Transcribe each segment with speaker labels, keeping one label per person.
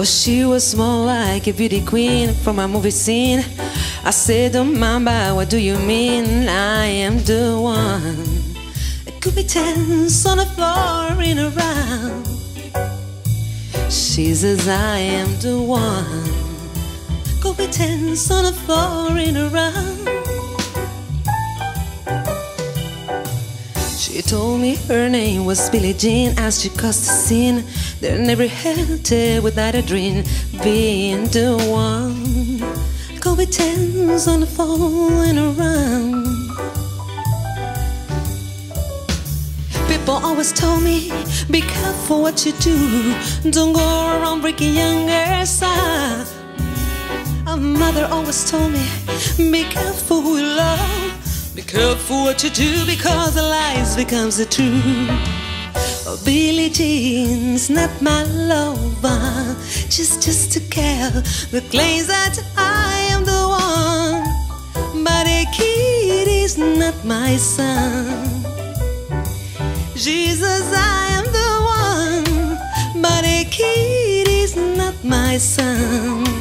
Speaker 1: Oh, she was more like a beauty queen from a movie scene. I said, Oh, mama, what do you mean? I am the one. It could be tense on the floor in a round. She says, I am the one. Could be tense on the floor in around. She told me her name was Billie Jean as she caused the scene. There never had without a dream being the one. With tens on the falling around. People always told me, be careful what you do. Don't go around breaking young girls' heart. A mother always told me, be careful who you love. Be careful what you do because the lies becomes the truth. Oh, Billie Jean's not my lover. She's just a girl that claims that I am the one. But a kid is not my son. Jesus, I am the one. But a kid is not my son.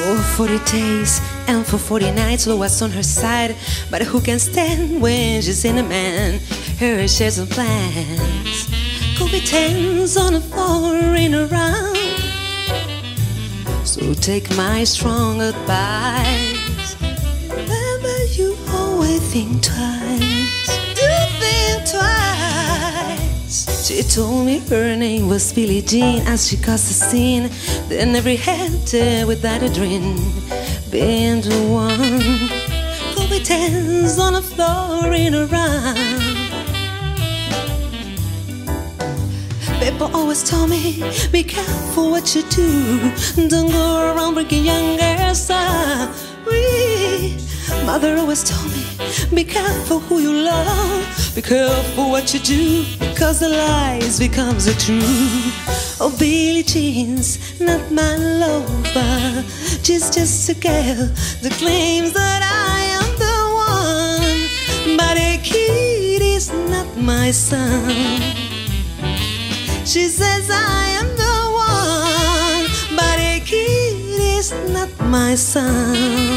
Speaker 1: For 40 days and for 40 nights, Lord was on her side. But who can stand when she's in a man? Her shares and plans. Could be tens on a floor in a around. So take my strong advice. Remember, you always think twice. She told me her name was Billie Jean as she caused the scene. Then every head without a dream. Been the one. With tens on the floor in around. People always told me, be careful what you do. Don't go around breaking young mother always told me, be careful who you love. Be careful what you do, because the lies becomes the truth. Oh, Billie Jean's not my lover. She's just a girl that claims that I am the one. But a kid is not my son. She says I am the one, but a kid is not my son.